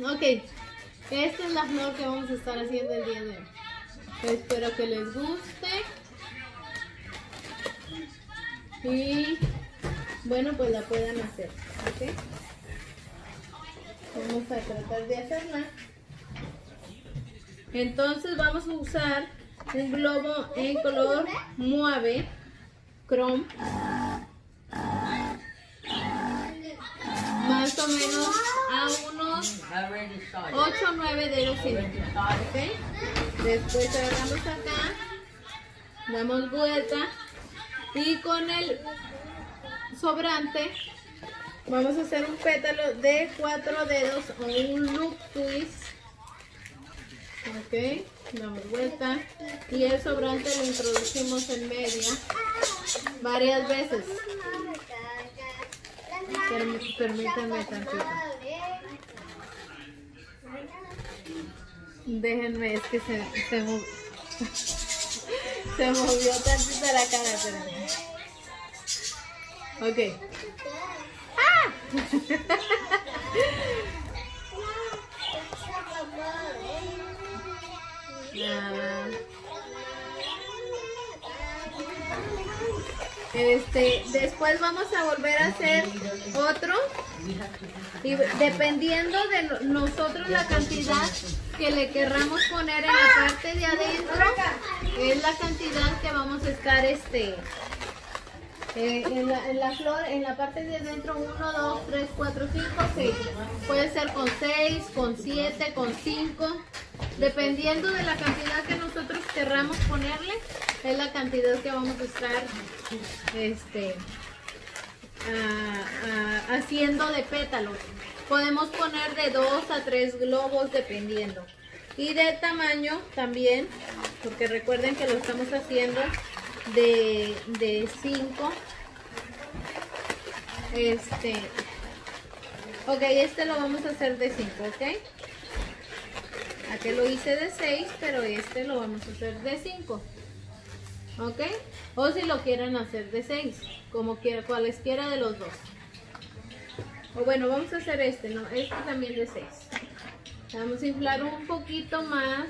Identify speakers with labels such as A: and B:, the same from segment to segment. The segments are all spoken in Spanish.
A: Ok, esta es la flor que vamos a estar haciendo el día de hoy. Espero que les guste. Y bueno, pues la puedan hacer. Vamos a tratar de hacerla. Entonces vamos a usar un globo en color muave, chrome. Más o menos agua. 2, 8, 9 dedos sin ¿okay? Después agarramos acá, damos vuelta y con el sobrante vamos a hacer un pétalo de 4 dedos o un loop twist. Ok, damos vuelta y el sobrante lo introducimos en media varias veces. Perm permítanme tantito. Déjenme, es que se, se, mo- se movió tantito la cara, espérenme. Ok. Ah. Este, después vamos a volver a hacer otro y dependiendo de no- nosotros la cantidad que le querramos poner en la parte de adentro es la cantidad que vamos a estar este eh, en, la, en la flor, en la parte de adentro 1, 2, 3, 4, 5, 6 puede ser con 6, con 7, con 5 dependiendo de la cantidad que nosotros querramos ponerle es la cantidad que vamos a estar este a- a- haciendo de pétalos. Podemos poner de 2 a 3 globos dependiendo. Y de tamaño también, porque recuerden que lo estamos haciendo de 5. Este, ok, este lo vamos a hacer de 5, ¿ok? Aquí lo hice de 6, pero este lo vamos a hacer de 5. ¿Ok? O si lo quieren hacer de 6, como quiera, cualesquiera de los dos. O bueno, vamos a hacer este, ¿no? Este también de 6. Vamos a inflar un poquito más.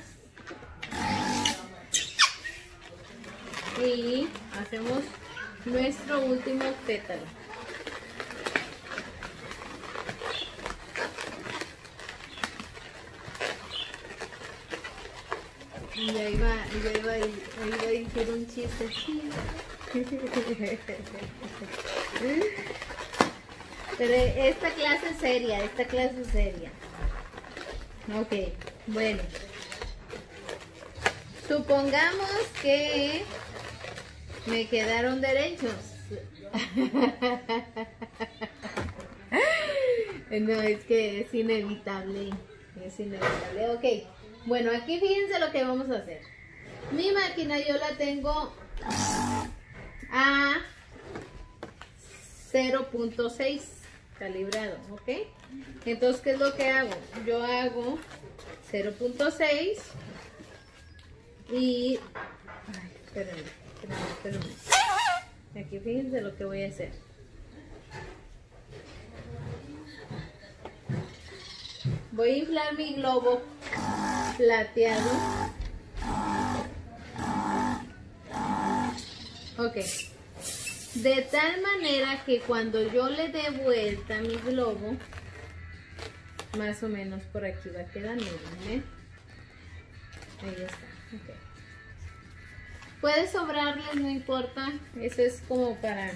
A: Y hacemos nuestro último pétalo. Y ahí va, ahí va, ahí a decir un chiste. Pero esta clase es seria, esta clase es seria. Ok, bueno. Supongamos que me quedaron derechos. No, es que es inevitable. Es inevitable. Ok. Bueno, aquí fíjense lo que vamos a hacer. Mi máquina yo la tengo a 0.6 calibrado, ¿ok? Entonces, ¿qué es lo que hago? Yo hago 0.6 y... Ay, espérenme, espérenme, espérenme. Aquí fíjense lo que voy a hacer. Voy a inflar mi globo plateado. Ok. De tal manera que cuando yo le dé vuelta mi globo, más o menos por aquí va ¿eh? Ahí está. Puede sobrarles, no importa. Eso es como para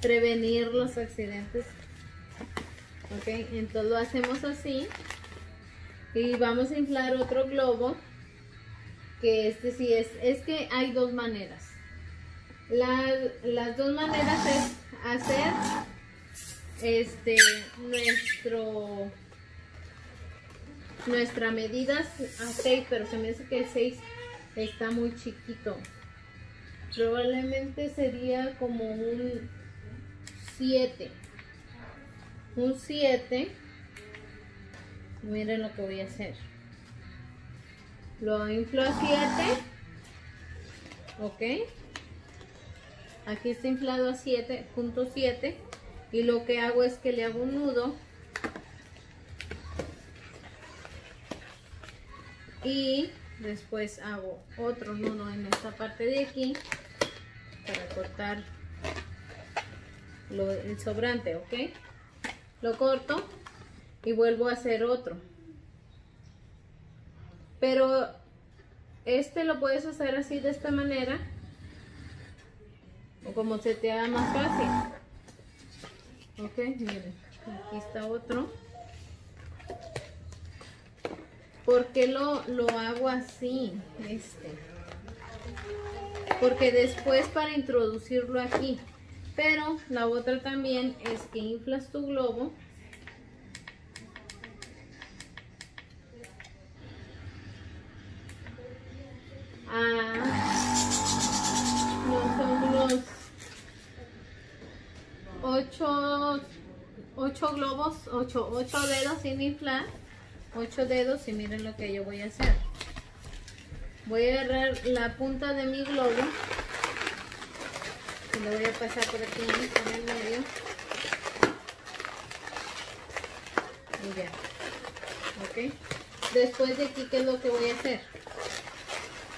A: prevenir los accidentes. Ok, entonces lo hacemos así. Y vamos a inflar otro globo. Que este sí es. Es que hay dos maneras. La- las dos maneras es hacer este nuestro nuestra medida a 6, pero se me hace que el 6 está muy chiquito. Probablemente sería como un 7. Un 7. Miren lo que voy a hacer. Lo inflo a 7. Ok. Aquí está inflado a 7.7 y lo que hago es que le hago un nudo y después hago otro nudo en esta parte de aquí para cortar lo, el sobrante, ¿ok? Lo corto y vuelvo a hacer otro. Pero este lo puedes hacer así de esta manera o como se te haga más fácil. Ok, miren, aquí está otro. ¿Por qué lo, lo hago así? Este. Porque después para introducirlo aquí. Pero la otra también es que inflas tu globo. A 8, 8 globos, 8, 8 dedos sin inflar, 8 dedos y miren lo que yo voy a hacer. Voy a agarrar la punta de mi globo y lo voy a pasar por aquí por el medio. Y ya. ¿Ok? Después de aquí, ¿qué es lo que voy a hacer?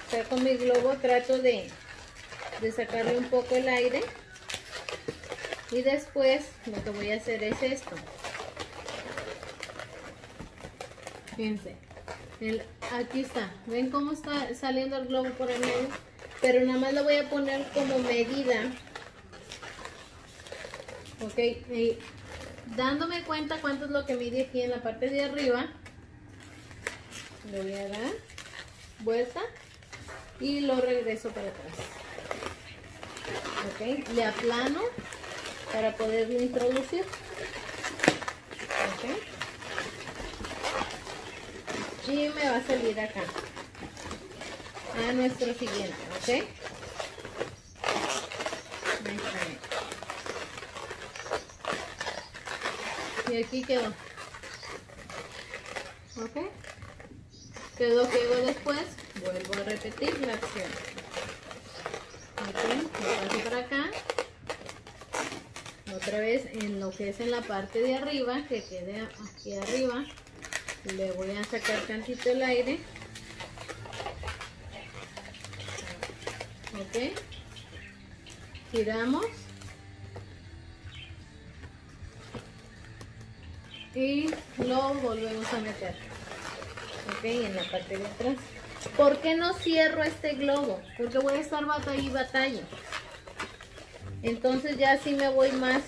A: Saco mi globo, trato de, de sacarle un poco el aire. Y después lo que voy a hacer es esto. Fíjense. aquí está. ¿Ven cómo está saliendo el globo por el medio? Pero nada más lo voy a poner como medida. Ok. Y dándome cuenta cuánto es lo que mide aquí en la parte de arriba. Le voy a dar vuelta y lo regreso para atrás. Ok. Le aplano para poderlo introducir. Y me va a salir acá. A nuestro siguiente ok. Y aquí quedó. Ok. Quedó que después. Vuelvo a repetir la acción. Ok para acá otra vez en lo que es en la parte de arriba que quede aquí arriba. Le voy a sacar tantito el aire. Ok. Giramos. Y lo volvemos a meter. Ok en la parte de atrás. ¿por qué no cierro este globo? porque voy a estar batalla y batalla. Entonces ya así me voy más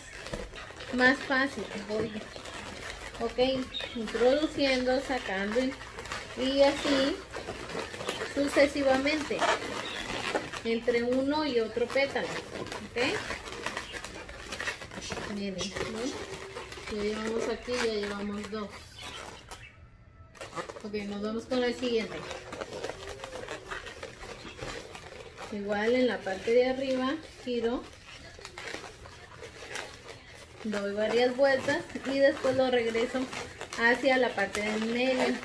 A: más fácil voy. Ok introduciendo sacando y así sucesivamente. Entre uno y otro pétalo ok. Miren ya llevamos aquí ya llevamos dos. Ok nos vamos con el siguiente. Igual en la parte de arriba giro doy varias vueltas y después lo regreso hacia la parte del medio.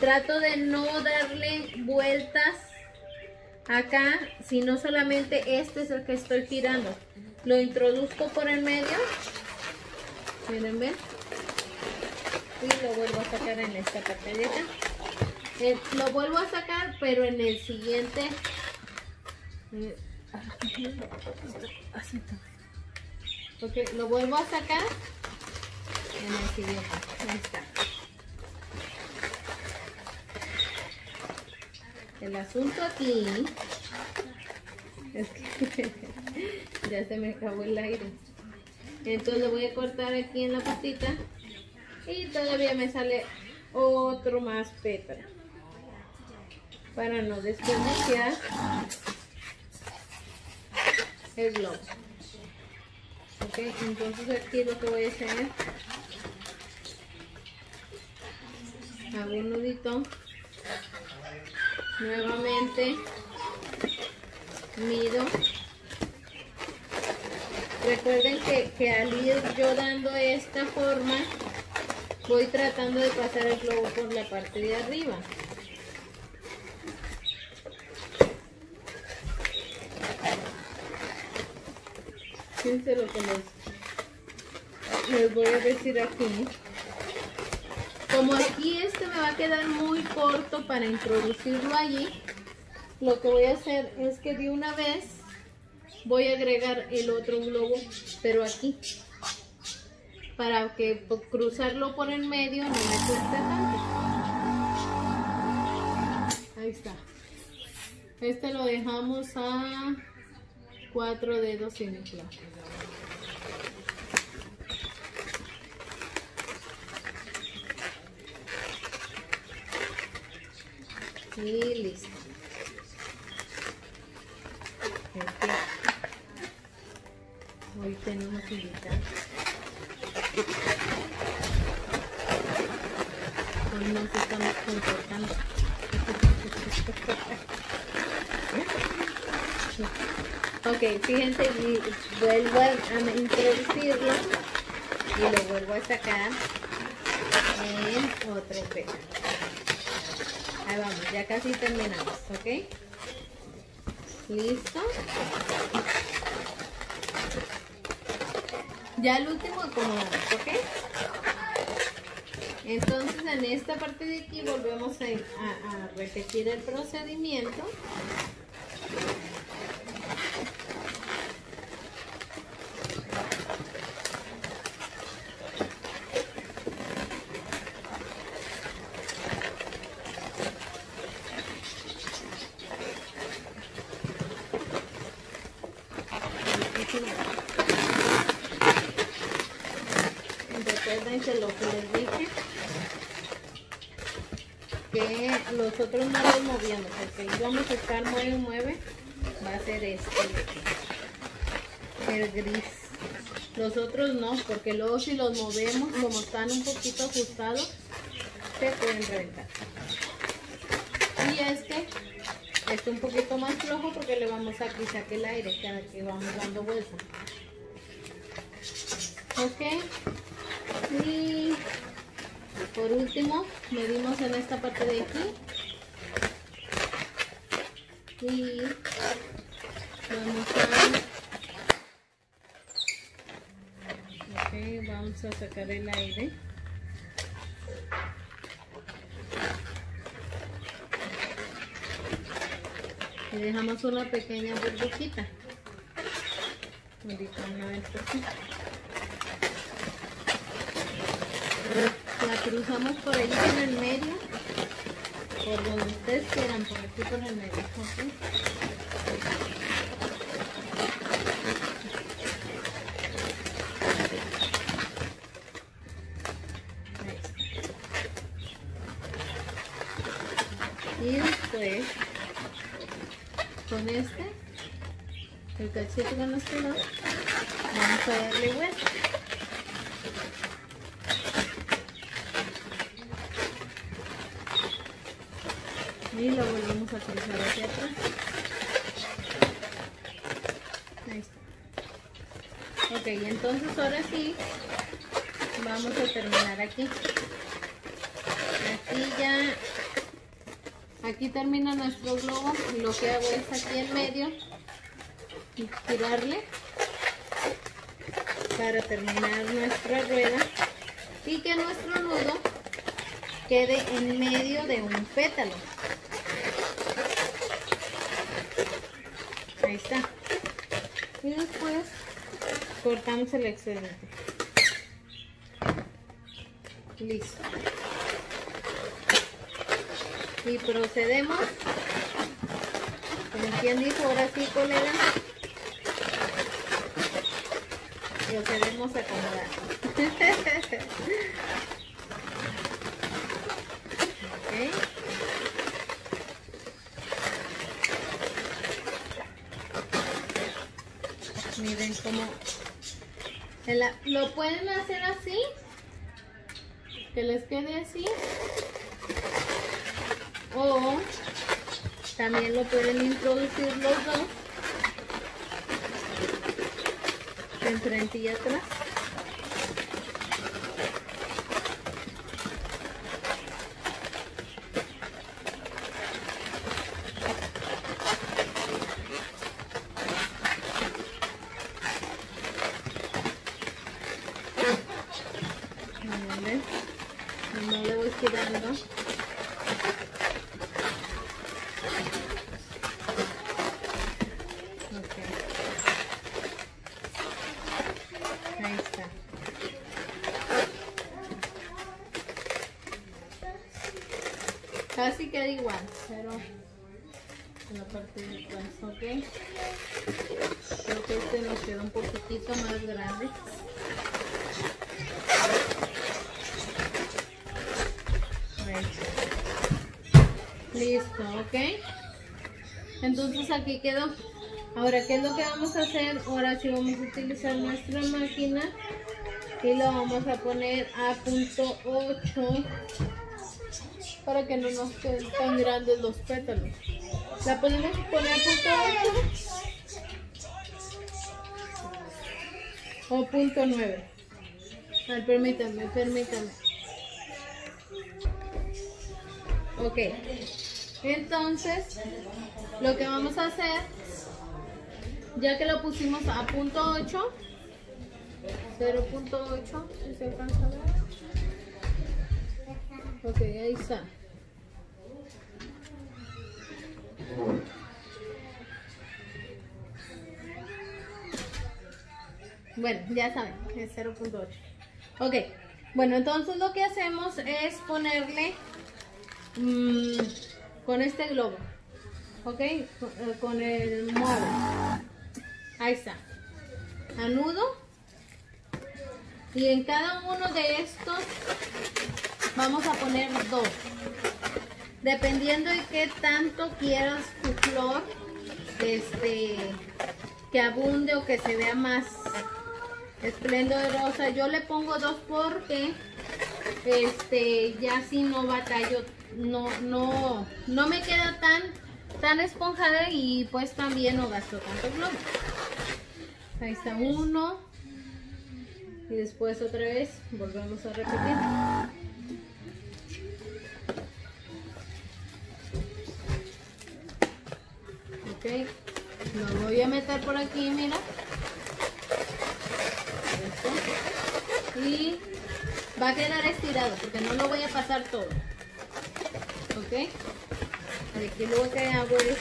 A: Trato de no darle vueltas acá sino solamente este es el que estoy girando. Lo introduzco por el medio. Miren ven y lo vuelvo a sacar en esta parte de acá lo vuelvo a sacar pero en el siguiente. Eh, así está Lo vuelvo a sacar en el siguiente. Ahí está. El asunto aquí es que ya se me acabó el aire. Entonces lo voy a cortar aquí en la patita y todavía me sale otro más pétalo para no desperdiciar el globo entonces aquí lo que voy a hacer hago un nudito nuevamente mido. Recuerden que, que al ir yo dando esta forma voy tratando de pasar el globo por la parte de arriba lo que les voy a decir aquí Como aquí este me va a quedar muy corto para introducirlo allí, lo que voy a hacer es que de una vez voy a agregar el otro globo, pero aquí, para que cruzarlo por el medio no me cueste tanto. Ahí está. Este lo dejamos a cuatro dedos sin inflar. Y listo. Este, hoy tenemos invitados. Hoy nos estamos comportando. Ok, fíjense, vuelvo a introducirlo y lo vuelvo a sacar en otro pedazo. Ahí vamos, ya casi terminamos, ¿ok? Listo. Ya el último acomodamos, ¿ok? Entonces en esta parte de aquí volvemos a repetir el procedimiento. Recuerden que lo que les dije, que los otros no los moviendo, porque íbamos a estar mueve y mueve, va a ser este, el gris. Los otros no, porque luego si los movemos, como están un poquito ajustados, se pueden reventar. Y este es un poquito más flojo porque le vamos a quitar el aire cada que vamos dando vuelta. Ok. Y por último, medimos en esta parte de aquí. Y vamos a... Ok, vamos a sacar el aire. y dejamos una pequeña burbujita ahorita no la cruzamos por ahí en el medio por donde ustedes quieran por aquí por el medio y después con este, el cachete que nos quedó, vamos a darle vuelta. Y lo volvemos a cruzar hacia atrás. Ahí está. Ok, entonces ahora sí, vamos a terminar aquí. Aquí ya Aquí termina nuestro globo lo que hago es aquí en medio y tirarle para terminar nuestra rueda y que nuestro nudo quede en medio de un pétalo. Ahí está. Y después cortamos el excedente. Listo y procedemos como quien dijo ahora sí colega procedemos a acomodar okay. miren cómo lo pueden hacer así. Que les quede así. O también lo pueden introducir los dos. Enfrente y atrás no le voy girando. Ok. Ahí está. Casi queda igual, pero en la parte de atrás, ¿ok? Creo que este nos queda un poquitito más grande. Listo, ¿ok? Entonces aquí quedó. Ahora, ¿qué es lo que vamos a hacer? Ahora sí vamos a utilizar nuestra máquina y lo vamos a poner a punto 8 para que no nos queden tan grandes los pétalos. La podemos poner a punto 8 o punto 9. A ver, permítanme, permítanme. Ok. Entonces, lo que vamos a hacer, ya que lo pusimos a punto 8, 0.8, si se alcanza a ver. Ok, ahí está. Bueno, ya saben, es 0.8. Ok, bueno, entonces lo que hacemos es ponerle mm, con este globo, ok, con, eh, con el mueble. Ahí está. Anudo. Y en cada uno de estos vamos a poner dos. Dependiendo de qué tanto quieras tu flor, este, que abunde o que se vea más esplendorosa. Yo le pongo dos porque este ya si no batallo, no, no, no me queda tan, tan esponjada y pues también no gasto tanto globo. Ahí está uno. Y después otra vez volvemos a repetir. Ok, lo voy a meter por aquí, mira. Y va a quedar estirado porque no lo voy a pasar todo. Ok, aquí lo que hago es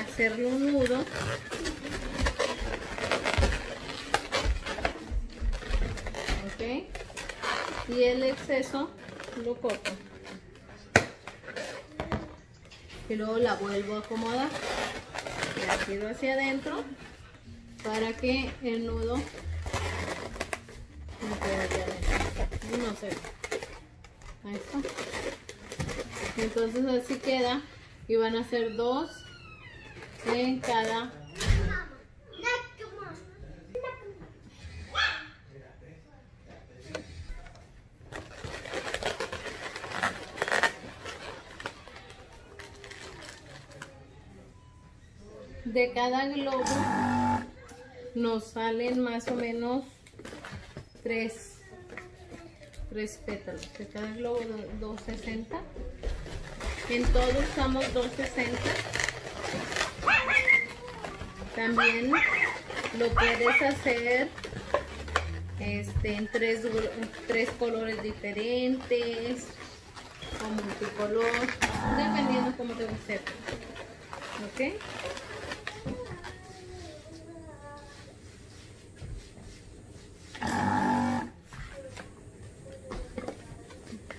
A: hacerle un nudo. Ok, y el exceso lo corto. Y luego la vuelvo a acomodar. La tiro hacia adentro para que el nudo no quede aquí adentro. No sé ahí está. Entonces así queda. Y van a ser dos en cada de cada globo nos salen más o menos tres, tres pétalos. De cada globo 260. En todo usamos 260. También lo puedes hacer este, en tres, tres colores diferentes o multicolor, dependiendo cómo te guste. ¿Ok?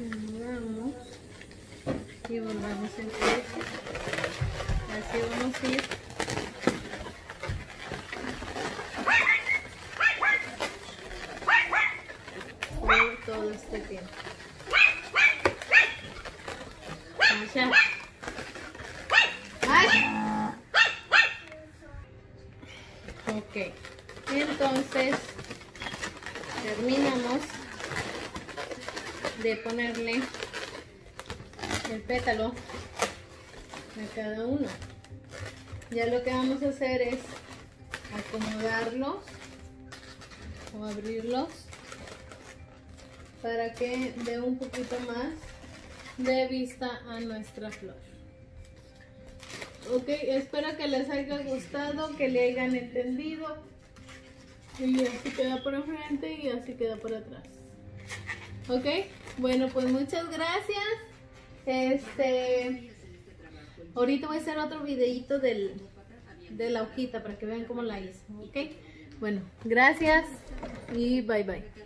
A: Vamos y volvamos a empezar. Así vamos a ir. Por todo este tiempo. Vamos ¡Ay! Ok, entonces terminamos de ponerle el pétalo a cada uno. Ya lo que vamos a hacer es acomodarlos o abrirlos para que dé un poquito más de vista a nuestra flor. Ok, espero que les haya gustado, que le hayan entendido. Y así queda por enfrente y así queda por atrás. Ok, Bueno, pues muchas gracias. Este, ahorita voy a hacer otro videito del, de la hojita para que vean cómo la hice, ¿ok? Bueno, gracias y bye bye.